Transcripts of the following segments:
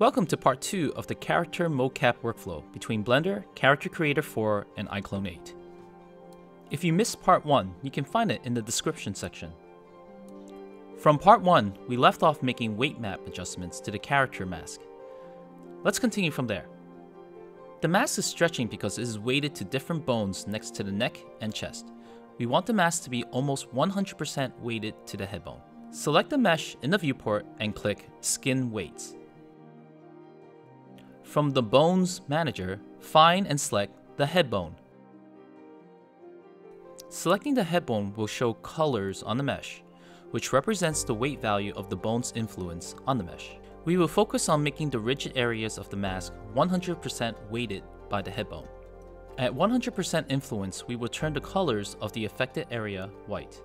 Welcome to part 2 of the character mocap workflow between Blender, Character Creator 4, and iClone 8. If you missed part 1, you can find it in the description section. From part 1, we left off making weight map adjustments to the character mask. Let's continue from there. The mask is stretching because it is weighted to different bones next to the neck and chest. We want the mask to be almost 100% weighted to the head bone. Select the mesh in the viewport and click Skin Weights. From the Bones Manager, find and select the head bone. Selecting the head bone will show colors on the mesh, which represents the weight value of the bone's influence on the mesh. We will focus on making the rigid areas of the mask 100% weighted by the head bone. At 100% influence, we will turn the colors of the affected area white.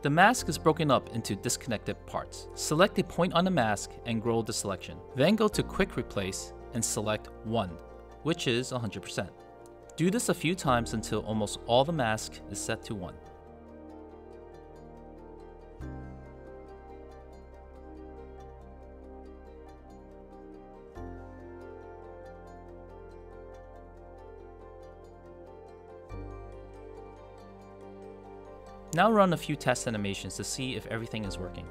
The mask is broken up into disconnected parts. Select a point on the mask and grow the selection. Then go to Quick Replace and select 1, which is 100%. Do this a few times until almost all the mask is set to 1. Now run a few test animations to see if everything is working.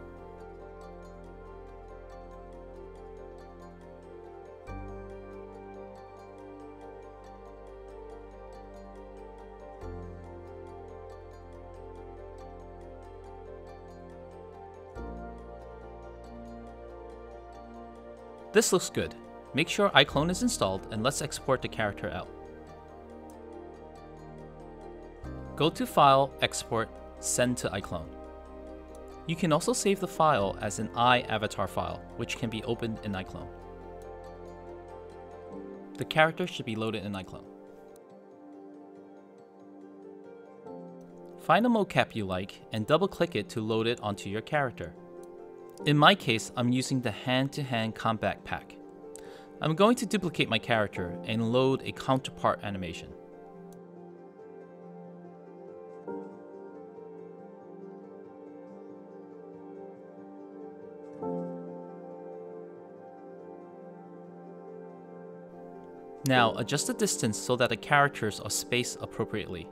This looks good. Make sure iClone is installed and let's export the character out. Go to File, Export, Send to iClone. You can also save the file as an iAvatar file, which can be opened in iClone. The character should be loaded in iClone. Find a mocap you like and double-click it to load it onto your character. In my case, I'm using the hand-to-hand -hand combat pack. I'm going to duplicate my character and load a counterpart animation. Now, adjust the distance so that the characters are spaced appropriately.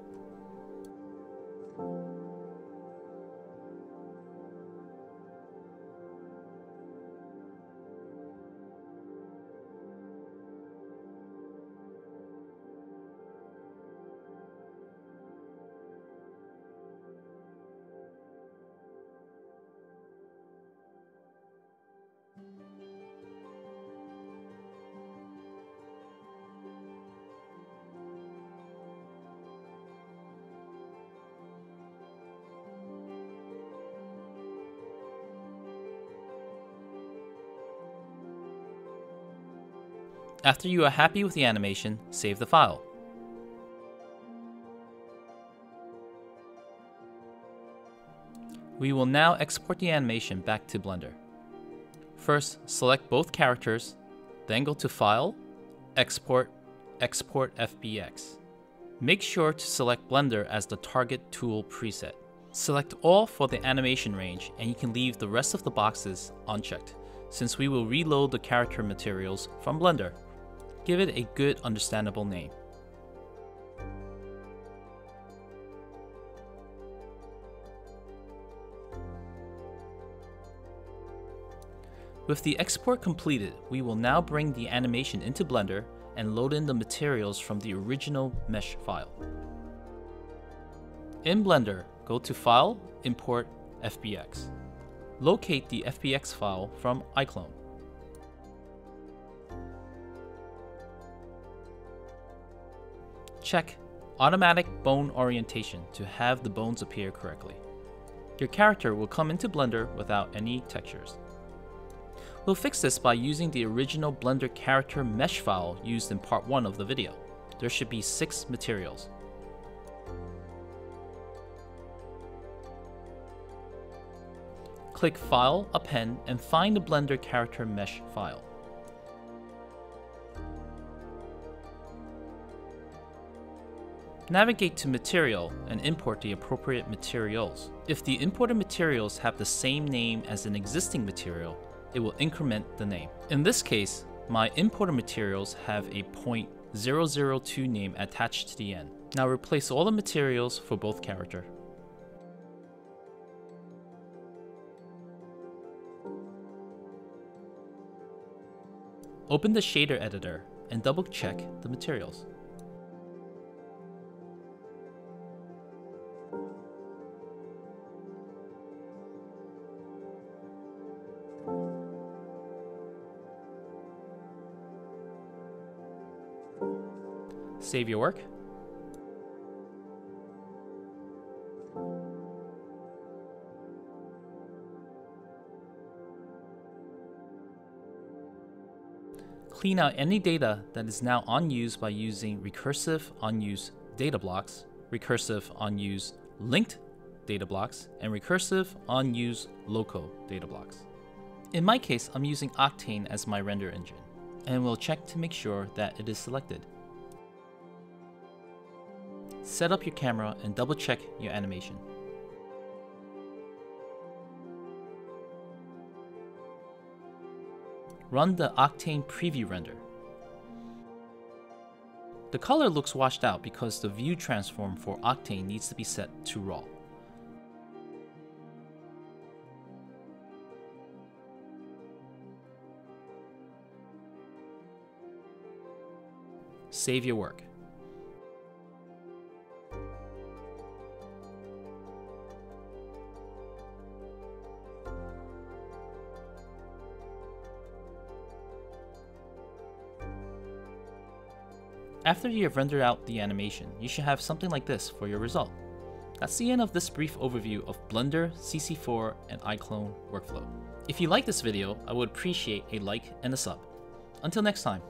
After you are happy with the animation, save the file. We will now export the animation back to Blender. First, select both characters, then go to File, Export, Export FBX. Make sure to select Blender as the target tool preset. Select all for the animation range and you can leave the rest of the boxes unchecked, since we will reload the character materials from Blender. Give it a good understandable name. With the export completed, we will now bring the animation into Blender and load in the materials from the original mesh file. In Blender, go to File, Import, FBX. Locate the FBX file from iClone. Check Automatic Bone Orientation to have the bones appear correctly. Your character will come into Blender without any textures. We'll fix this by using the original Blender character mesh file used in part 1 of the video. There should be 6 materials. Click File, Append, and find the Blender character mesh file. Navigate to Material and import the appropriate materials. If the imported materials have the same name as an existing material, it will increment the name. In this case, my imported materials have a .002 name attached to the end. Now replace all the materials for both character. Open the shader editor and double check the materials. Save your work. Clean out any data that is now unused by using recursive unused data blocks, recursive unused linked data blocks, and recursive unused local data blocks. In my case, I'm using Octane as my render engine, and we'll check to make sure that it is selected. Set up your camera and double check your animation. Run the Octane preview render. The color looks washed out because the view transform for Octane needs to be set to raw. Save your work. After you have rendered out the animation, you should have something like this for your result. That's the end of this brief overview of Blender, CC4, and iClone workflow. If you like this video, I would appreciate a like and a sub. Until next time.